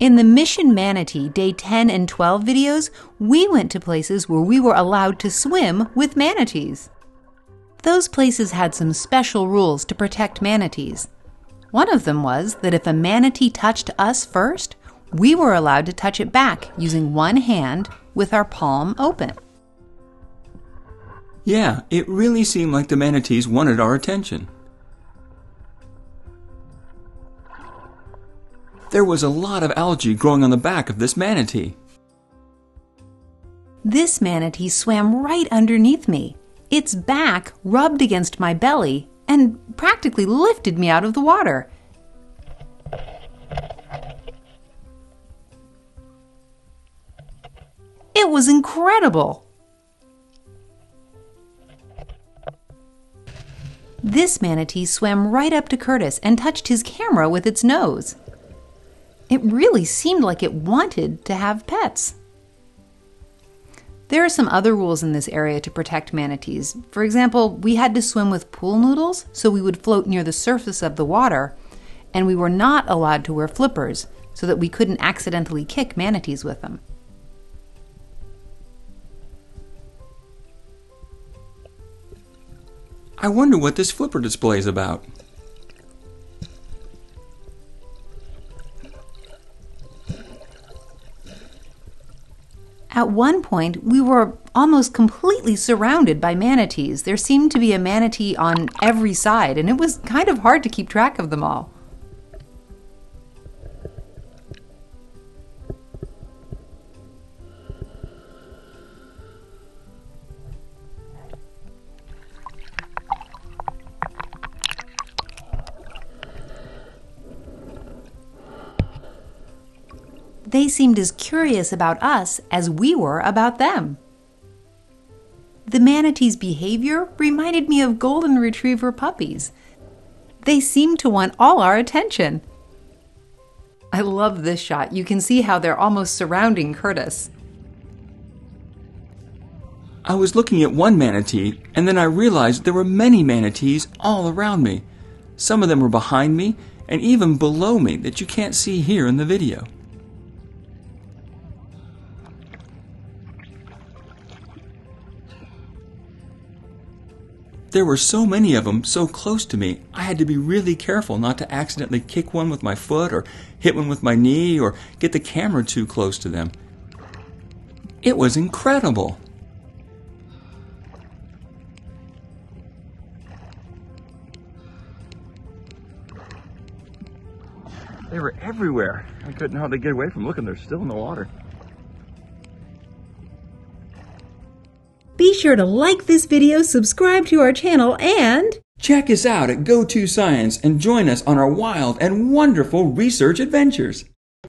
In the Mission Manatee Day 10 and 12 videos, we went to places where we were allowed to swim with manatees. Those places had some special rules to protect manatees. One of them was that if a manatee touched us first, we were allowed to touch it back using one hand with our palm open. Yeah, it really seemed like the manatees wanted our attention. There was a lot of algae growing on the back of this manatee. This manatee swam right underneath me. Its back rubbed against my belly and practically lifted me out of the water. It was incredible. This manatee swam right up to Curtis and touched his camera with its nose. It really seemed like it wanted to have pets. There are some other rules in this area to protect manatees. For example, we had to swim with pool noodles so we would float near the surface of the water, and we were not allowed to wear flippers so that we couldn't accidentally kick manatees with them. I wonder what this flipper display is about. At one point, we were almost completely surrounded by manatees. There seemed to be a manatee on every side, and it was kind of hard to keep track of them all. They seemed as curious about us as we were about them. The manatee's behavior reminded me of golden retriever puppies. They seemed to want all our attention. I love this shot. You can see how they're almost surrounding Curtis. I was looking at one manatee, and then I realized there were many manatees all around me. Some of them were behind me, and even below me that you can't see here in the video. There were so many of them so close to me, I had to be really careful not to accidentally kick one with my foot or hit one with my knee or get the camera too close to them. It was incredible. They were everywhere. I couldn't hardly get away from looking. They're still in the water. Be sure to like this video, subscribe to our channel, and check us out at Go To Science and join us on our wild and wonderful research adventures.